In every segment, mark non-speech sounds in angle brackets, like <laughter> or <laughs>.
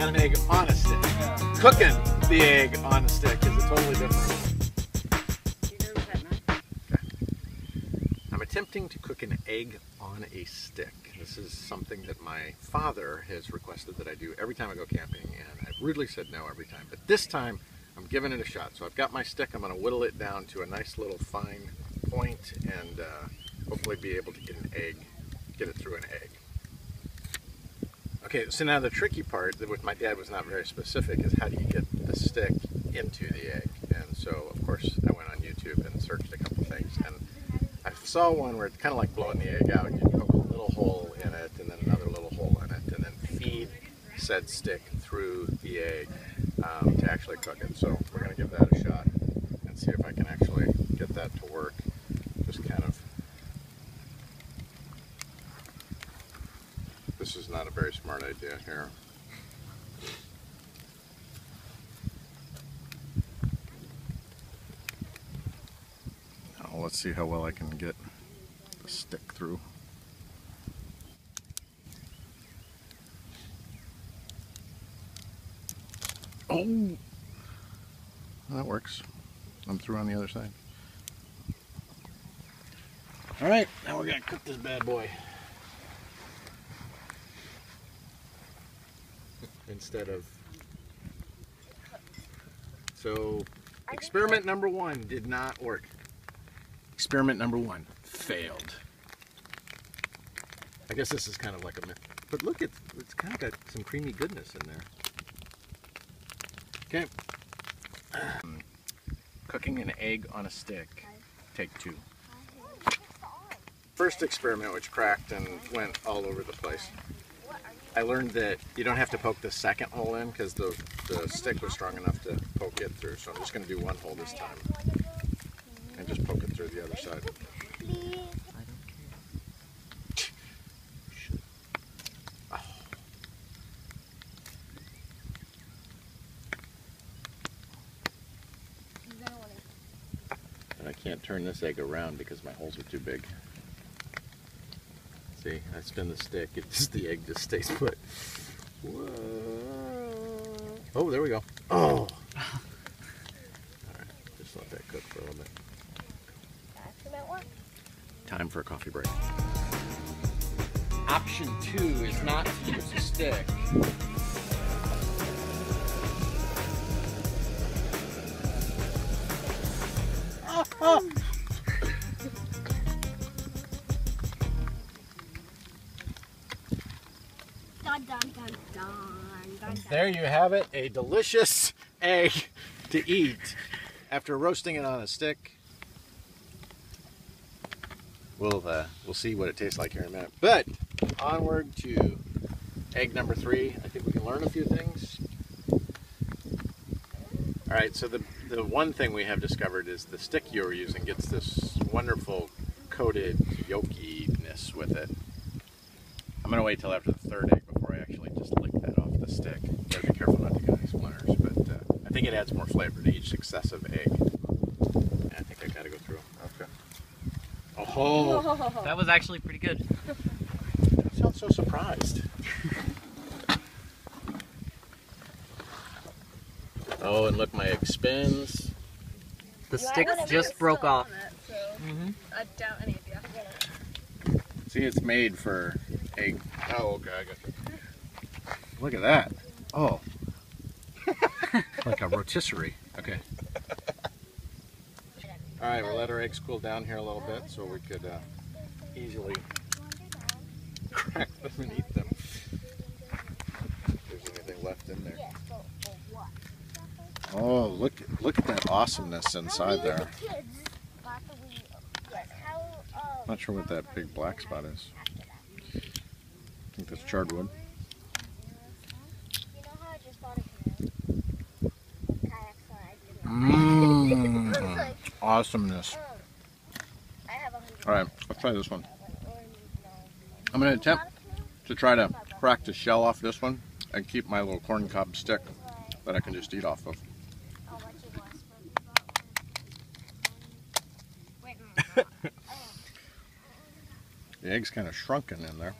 got an egg on a stick. Cooking the egg on a stick is a totally different. I'm attempting to cook an egg on a stick. This is something that my father has requested that I do every time I go camping, and I've rudely said no every time. But this time, I'm giving it a shot. So I've got my stick. I'm going to whittle it down to a nice little fine point, and uh, hopefully be able to get an egg, get it through an egg. Okay, so now the tricky part, which my dad was not very specific, is how do you get the stick into the egg? And so, of course, I went on YouTube and searched a couple things, and I saw one where it's kind of like blowing the egg out. You poke a little hole in it, and then another little hole in it, and then feed said stick through the egg um, to actually cook it. So we're going to give that a shot and see if I can actually get that to work. Just kind of This is not a very smart idea here. Now let's see how well I can get the stick through. Oh! That works. I'm through on the other side. Alright, now we're gonna cook this bad boy. Instead of. So, experiment number one did not work. Experiment number one failed. I guess this is kind of like a myth. But look, it's, it's kind of got some creamy goodness in there. Okay. Um, cooking an egg on a stick. Take two. First experiment, which cracked and went all over the place. I learned that you don't have to poke the second hole in because the, the stick was strong enough to poke it through. So I'm just going to do one hole this time and just poke it through the other side. I don't care. And I can't turn this egg around because my holes are too big. See, I spin the stick, it's just the egg just stays put. Whoa. Oh, there we go. Oh! Alright, just let that cook for a little bit. Time for a coffee break. Option two is not to use a stick. Oh, oh. There you have it, a delicious <laughs> egg to eat after roasting it on a stick. We'll, uh, we'll see what it tastes like here in a minute. But onward to egg number three. I think we can learn a few things. All right, so the, the one thing we have discovered is the stick you're using gets this wonderful coated yolkiness with it. I'm gonna wait till after the third egg before I actually just lick that off the stick. Gotta be careful not to get any splinters, but uh, I think it adds more flavor to each successive egg. I think I gotta go through. Okay. Oh, <laughs> that was actually pretty good. I sound so surprised. <laughs> oh, and look, my egg spins. The stick just broke off. It, so mm -hmm. I doubt any of you. See, it's made for egg. Oh, okay, I got you. Look at that. Oh. <laughs> like a rotisserie. Okay. All right, we'll let our eggs cool down here a little bit so we could uh, easily crack them and eat them. If there's anything left in there. Oh, look look at that awesomeness inside there. Not sure what that big black spot is. I think that's charred wood. Mmm, <laughs> awesomeness. Alright, let's try this one. I'm going to attempt to try to crack the shell off this one and keep my little corn cob stick that I can just eat off of. <laughs> the egg's kind of shrunken in there.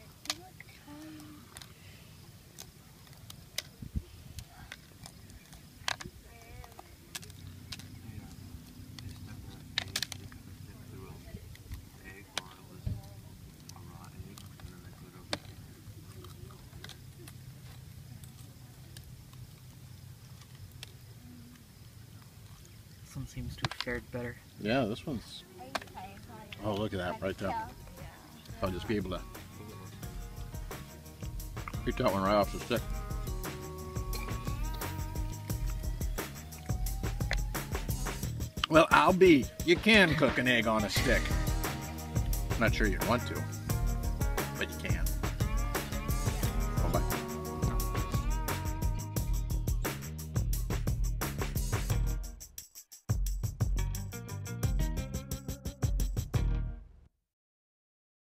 One seems to have fared better. Yeah, this one's. Oh, look at that right there. I'll just be able to eat that one right off the stick. Well, I'll be. You can cook an egg on a stick. Not sure you'd want to.